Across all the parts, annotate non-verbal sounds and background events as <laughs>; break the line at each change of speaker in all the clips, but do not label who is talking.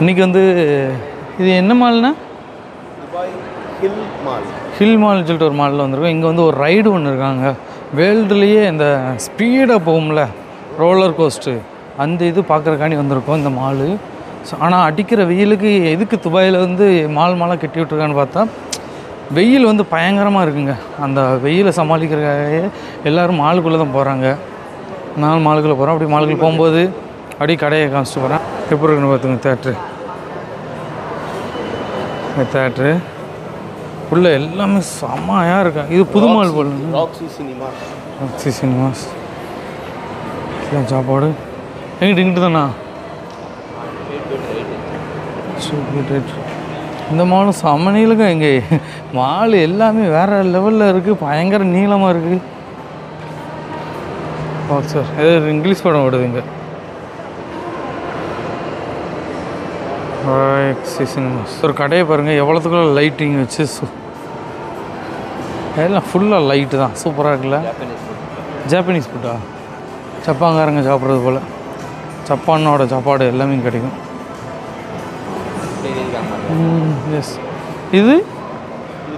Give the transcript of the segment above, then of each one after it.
இன்றைக்கி வந்து இது என்ன மால்னா
துபாய் ஹில் மால்
ஹில் மால்னு சொல்லிட்டு ஒரு மாலில் வந்திருக்கோம். இங்கே வந்து ஒரு ரைடு ஒன்று இருக்காங்க. வேர்ல்டுலேயே இந்த ஸ்பீடாக போகும்ல ரோலர் கோஸ்ட்டு அந்த இது பார்க்குறக்காண்டி வந்திருக்கோம் இந்த மாலு ஆனால் அடிக்கிற வெயிலுக்கு எதுக்கு துபாயில் வந்து மால் மாலாக கட்டி விட்ருக்கான்னு பார்த்தா வெயில் வந்து பயங்கரமாக இருக்குங்க. அந்த வெயிலை சமாளிக்கிறக்காகவே எல்லோரும் மாலுக்குள்ளே தான் போகிறாங்க நானும் மாலுக்குள்ளே போகிறோம் அப்படி மாலுக்குள்ளே போகும்போது அப்படியே கடையை காமிச்சிட்டு போகிறேன் எப்படி இருக்குன்னு பார்த்துங்க தேட்ரு தேட்ரு உள்ள எல்லாமே செம்மையாக இருக்கா? இது புது மால் போல.
ராக்ஸி சினிமா
ராக்ஸி சினிமாஸ் சாப்பாடு. எங்கிட்ட இங்கிட்டு தானா? இந்த மாலும் செம்ம நீளங்க இங்கே. மால் எல்லாமே வேறு லெவலில் இருக்குது பயங்கர நீளமாக இருக்குது ஓ சார் ஏதோ இங்கிலீஷ் படம் ஓடுது இங்கே. எக்ஸி சினிமாஸ் ஒரு கடையை பாருங்கள் எவ்வளோத்துக்குள்ள லைட்டிங் வச்சு சு எல்லாம் ஃபுல்லாக லைட்டு தான். சூப்பராக இருக்குல்ல? ஜாப்பனீஸ் ஃபுட்டா ஜப்பாங்காரங்க சாப்பிட்றது போல். ஜப்பானோட சாப்பாடு எல்லாமே கிடைக்கும். எஸ் இது?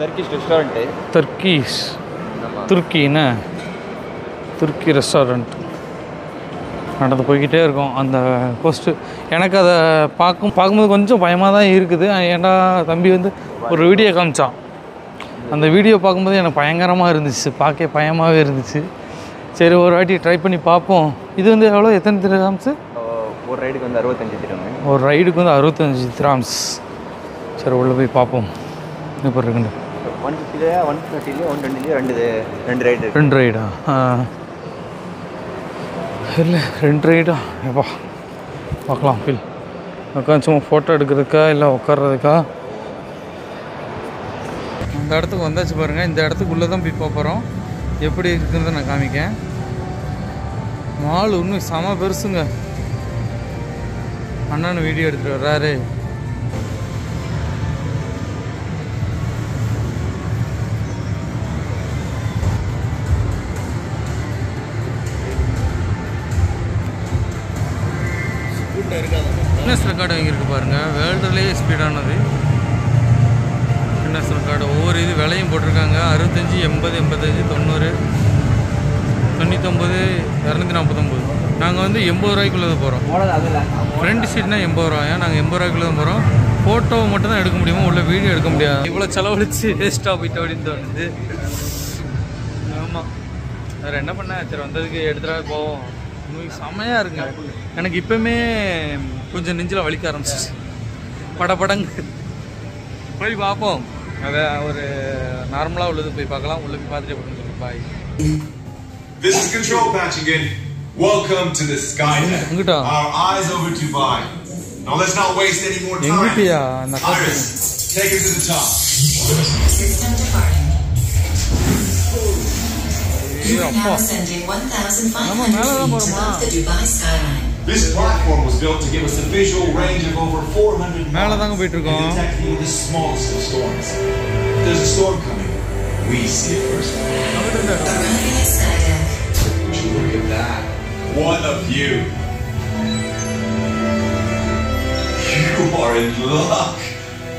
டர்க்கிஷ் ரெஸ்டாரண்ட்டு
தர்க்கீஸ் துருக்கின்னு துருக்கி ரெஸ்டாரண்ட் நடந்து போய்கிட்டே இருக்கோம் அந்த போஸ்ட்டு எனக்கு அதை பார்க்கும் பார்க்கும்போது கொஞ்சம் பயமாக தான் இருக்குது. ஏன்டா தம்பி வந்து ஒரு வீடியோ காமிச்சான். அந்த வீடியோ பார்க்கும்போது எனக்கு பயங்கரமாக இருந்துச்சு. பார்க்க பயமாகவே இருந்துச்சு. சரி ஒரு வாட்டி ட்ரை பண்ணி பார்ப்போம். இது வந்து எவ்வளோ? எத்தனை திராம்ஸு
ஒரு ரைடுக்கு வந்து அறுபத்தஞ்சு திரமு
ஒரு ரைடுக்கு வந்து அறுபத்தஞ்சு திராம்ஸ் சரி உள்ளே போய் பார்ப்போம். எப்படி இருக்குன்னு
ஒன் ஃபிஃப்டிலேயே ஒன் தேர்ட்டிலேயே ஒன் டுவெண்ட்டிலேயே ரெண்டு ரெண்டு ரைடு
ரெண்டு ரைடா? இல்லை ரெண்டு ரைடா எப்பா பார்க்கலாம் ஃபீல் உட்காந்து சும்மா ஃபோட்டோ எடுக்கிறதுக்கா இல்லை உட்கார்றதுக்கா அந்த இடத்துக்கு வந்தாச்சு பாருங்கள் இந்த இடத்துக்குள்ளே தான் போய் போகிறோம் எப்படி இருக்குன்றத நான் காமிக்கேன். மால் இன்னும் செம பெருசுங்க. அண்ணன் வீடியோ எடுத்துகிட்டு வர்றாரு. ஃபிட்னஸ் ரெக்கார்டு வாங்கியிருக்கு பாருங்கள் வேர்ல்டுலேயே ஸ்பீடானது ஃபிட்னஸ் ரெக்கார்டு ஒவ்வொரு இது விலையும் போட்டிருக்காங்க. அறுபத்தஞ்சி எண்பது எண்பத்தஞ்சு தொண்ணூறு தொண்ணூத்தொம்பது இரநூத்தி நாற்பத்தொம்பது நாங்கள் வந்து எண்பது ரூபாய்க்குள்ளே தான் போகிறோம் ஃப்ரண்ட் சீட்னா எண்பது ரூபாயா நாங்கள் எண்பது ரூபாய்க்குள்ளே தான் போகிறோம் ஃபோட்டோவை மட்டும் தான் எடுக்க முடியுமா? உள்ள வீடியோ எடுக்க முடியாது. இவ்வளோ செலவழிச்சு வேஸ்ட்டாக போயிட்டு அப்படின்னு தோணுது. ஆமாம் வேறு என்ன பண்ண? சரி வந்ததுக்கு எடுத்துகிட்டு போவோம். செம்மையாக இருக்குங்க. எனக்கு இப்போவுமே கொஞ்சம் நெஞ்சில் வலிக்க ஆரம்பிச்சிச்சு படபடங்க போய் பார்ப்போம் அதை ஒரு நார்மலாக உள்ளது போய் பார்க்கலாம் உள்ள போய் பார்த்துட்டு அப்படின்னு சொல்லி பாய்
This is Control Patch again. Welcome to the Skynet. Our eyes over Dubai. Now let's not waste any more time. Iris, take it to the top.
System departing. You are
அப்பா
now ascending 1,500
நம்ம மேல தான்
feet above the Dubai skyline.
This platform was built to give us a visual range of over 400 miles and detect even the smallest of storms. There's a storm coming. We see it first. Would you look at that? What a view! You are in luck!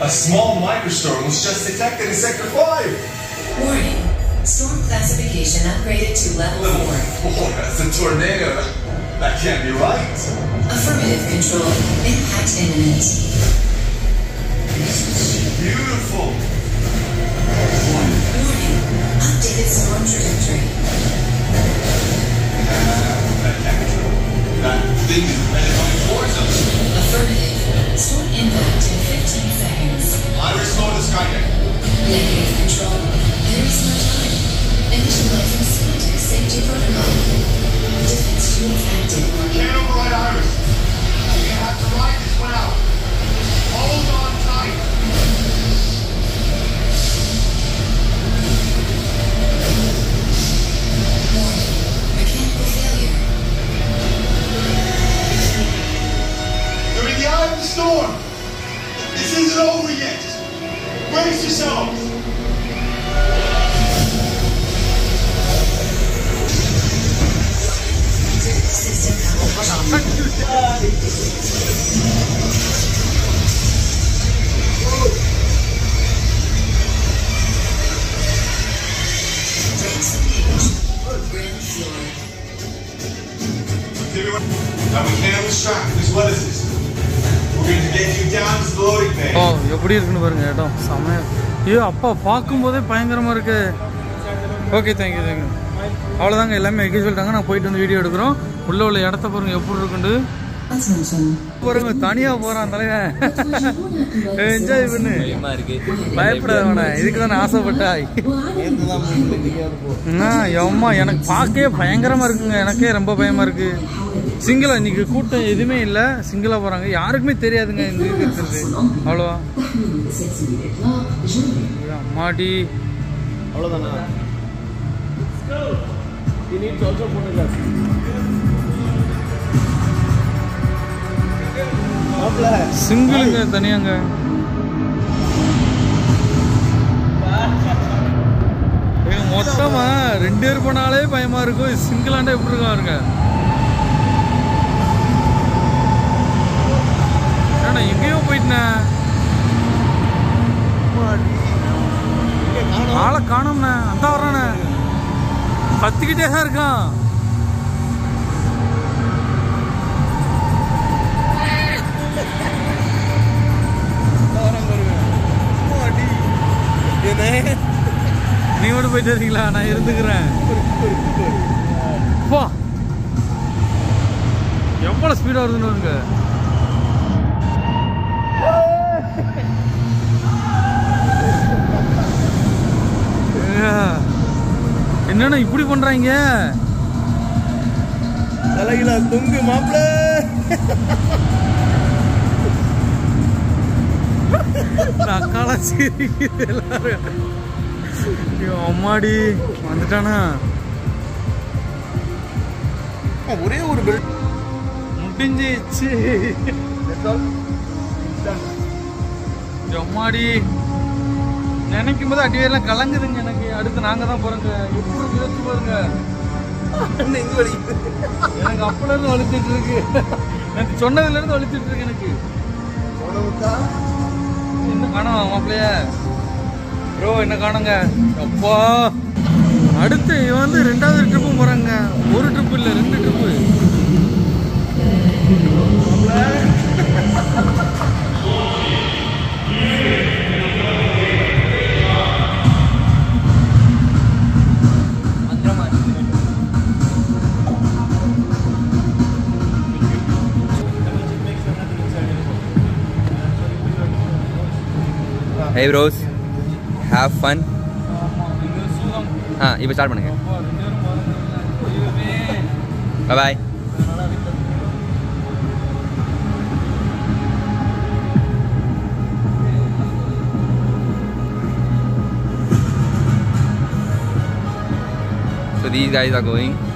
A small microstorm was just detected in Sector 5!
Warning! Storm classification upgraded to level 4.
4? That's a tornado! That can't be right.
Affirmative control. Impact imminent.
This is beautiful.
Warning. Updated storm trajectory.
That temperature. That thing is headed towards us.
Affirmative. Storm impact in 15 seconds.
Iris, go to the skydeck.
Negative control. There is no time. Initializing Skydeck safety protocol.
Storm. This isn't over yet. Brace yourselves.
O oh, எப்படி இருக்குன்னு பாருங்க இடம். செம்மையா ஐயோ அப்பா பார்க்கும்போதே பயங்கரமாக இருக்கு. ஓகே தேங்க்யூ தேங்க்யூ அவ்வளோதாங்க எல்லாமே வைக்க சொல்லிட்டாங்க நான் போயிட்டு வந்து வீடியோ எடுக்கிறோம். உள்ள உள்ள இடத்த பாருங்க எப்படி இருக்குண்டு. பாருங்க தனியா போறான் தலைவன். என்ஜாய் பண்ணு. பயப்படாத வேணாம் இதுக்கு தான் ஆசைப்பட்டாய் எம்மா எனக்கு பார்க்கவே பயங்கரமா இருக்குங்க எனக்கே ரொம்ப பயமா இருக்கு. சிங்கிளா இன்னைக்கு கூட்டம் எதுவுமே இல்ல சிங்கிளா போறாங்க. யாருக்குமே தெரியாதுங்க இந்த இது இருக்கிறது. அவ்வளோவா? அம்மாடி சிங்கிளுங்க தனியாங்க. மொத்தமா ரெண்டு பேர் போனாலே பயமா இருக்கும். சிங்கிளாண்டா எப்படி இருக்கும் பாருங்க. ஏன்னா எங்கேயோ போயிட்டேன் ஆளை காணோம்ண்ணே. அந்த கத்திக்கிட்டே தான் இருக்கான். நீ மட்டும் போயிட்டு வரீங்களா நான் இருந்துக்கிறேன். போ. எவ்வளவு ஸ்பீடா வருதுன்னு என்னண்ணா இப்படி பண்றாங்க?
தலையில தொங்கு மாப்பிள்ள
அக்காலாம் சிரிக்குது எல்லாரும். அம்மாடி வந்துட்டானா?
ஒரே ஒரு பெல்ட்
முடிஞ்சிச்சு அம்மாடி நினைக்கும் போது அடிவேலாம் கலங்குதுங்க எனக்கு. அடுத்து நாங்க தான் போகிறோங்க எப்படி யோசிச்சு பாருங்க.
எங்க வலிக்குது
எனக்கு அப்பல இருந்து வலிச்சிட்டு இருக்கு. எனக்கு சொன்னதுல இருந்து வலிச்சிட்டு இருக்கு எனக்கு. என்ன காணோம் மாப்பிள்ளைய ப்ரோ என்ன காணுங்க? அப்பா. அடுத்து இவன் வந்து ரெண்டாவது ட்ரிப்பும் போறாங்க. ஒரு ட்ரிப் இல்ல ரெண்டு trip
hey bros have fun ஆ இப்போ ஸ்டார்ட் பண்ணுங்க பாய் So these guys are going.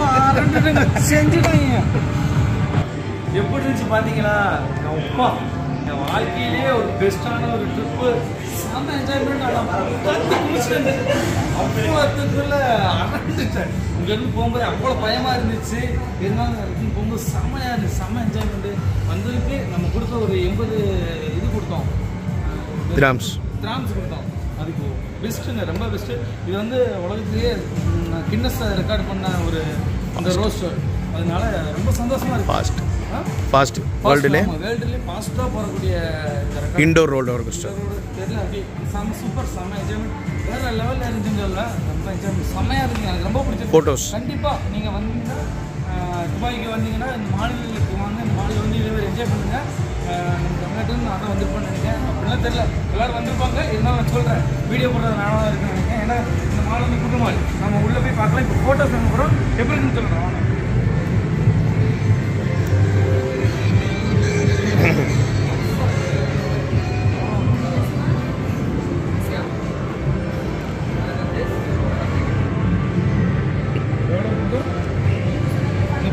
வச்சிருக்காங்க எப்படி இருந்துச்சு பார்த்தீங்களா அப்பா என் வாழ்க்கையிலேயே ஒரு பெஸ்ட்டான ஒரு ட்ரிப்பு செம்ம என்ஜாய்மெண்ட் ஆனால் கத்தி குளிச்சுட்டு அவ்வளோ அர்த்தத்தில் அரண்டுட்டேன் இங்கேருந்து போகும்போது அவ்வளோ பயமாக இருந்துச்சு. இருந்தாலும் இடத்துக்கு போகும்போது செம்மையாக இருந்துச்சு செம்ம என்ஜாய்மெண்ட்டு வந்ததுக்கு நம்ம கொடுத்த ஒரு எண்பது இது கொடுத்தோம்.
Dirhams.
கிராம்ஸ் கொடுத்தோம். அதுக்கு பெஸ்ட்டுங்க ரொம்ப பெஸ்ட்டு இது வந்து உலகத்திலேயே கின்னஸ் ரெக்கார்ட் பண்ண ஒரு இந்த ரோஸ்டர் அதனால ரொம்ப சந்தோஷமா இருக்கு.
Fast.
ஆ?
ஃபாஸ்ட் வேர்ல்டுலே
ஆமா, வேர்ல்டுலயே ஃபாஸ்ட்டாக போகக்கூடிய.
இண்டோர் ரோலர் கோஸ்டர்
இதோட தெரியல அப்படி செம சூப்பர் செம என்ஜாய்மெண்ட் வேற லெவலில் இருந்துங்கல்ல ரொம்ப என்ஜாய்மெண்ட் செம்மையாக இருந்துங்க. எனக்கு ரொம்ப பிடிச்சது
Photos.
கண்டிப்பாக நீங்கள் வந்தீங்கன்னா துபாய்க்கு வந்தீங்கன்னா இந்த மாநிலங்களுக்கு நினைக்கிறேன் தெரியல. எல்லாரும் வந்திருப்பாங்க. இருந்தாலும் நான் சொல்கிறேன் வீடியோ போடுறது நானும் தான் இருக்குன்னு நினைக்கிறேன் ஏன்னா இந்த மாலை வந்து புது மால் நம்ம உள்ளே போய் பார்க்கலாம். இப்போ ஃபோட்டோஸ் அனுப்புகிறோம் போகிறோம் எப்படி இருக்குன்னு சொல்கிறோம் வாங்க.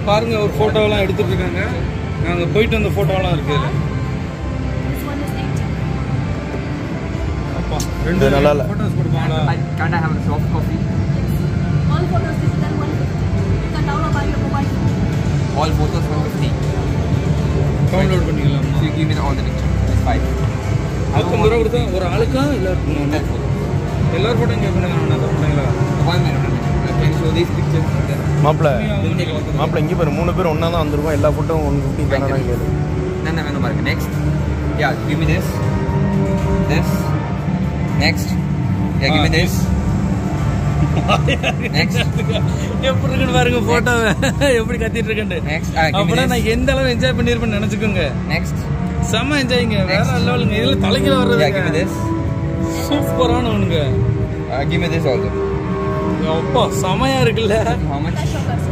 பாருங்க ஒரு ஃபோட்டோலாம் எடுத்துட்டு இருக்காங்க. நாங்கள் போயிட்டு வந்த ஃபோட்டோலாம் இருக்குது ரெண்டு
நல்லா இல்ல.
ஃபோட்டோஸ் கொடுப்பாங்களா
Can't I have a soft coffee?
All photos digital 150. You can download by your mobile.
All photos 150.
Download பண்ணிக்கலாமா
So you give me all the. It's fine.
நூற்றம்பது ரூபா கொடுத்தா ஒரு ஆளுக்கா இல்லை. எல்லாரும் ஃபோட்டோ இங்கே பண்ணுங்க நான்.
Then
மாப்பிள்ள. மாப்பிள்ள இங்கே பாரு மூணு பேர் ஒன்றா தான் வந்திருக்கோம் எல்லா ஃபோட்டோவும் ஒன் ஃபிஃப்டி தானே கேளு
No, no, no, no, Next. Yeah, give me this. Next. Yeah, give me
Ah,
this. <laughs>
எப்படி இருக்குன்னு பாருங்க ஃபோட்டோவை எப்படி கத்திட்டு இருக்கேன்
Next. Ah, this.
நான் எந்த அளவு என்ஜாய் பண்ணிருப்பேன்னு நினைச்சுக்கோங்க
Next.
செம்ம என்ஜாய்ங்க வேற
Next.
லெவலுங்க இதுல தலைக்கில வர்றது. சூப்பரான ஒண்ணுங்க
me this also.
அப்பா செமையா இருக்குல்ல.
150.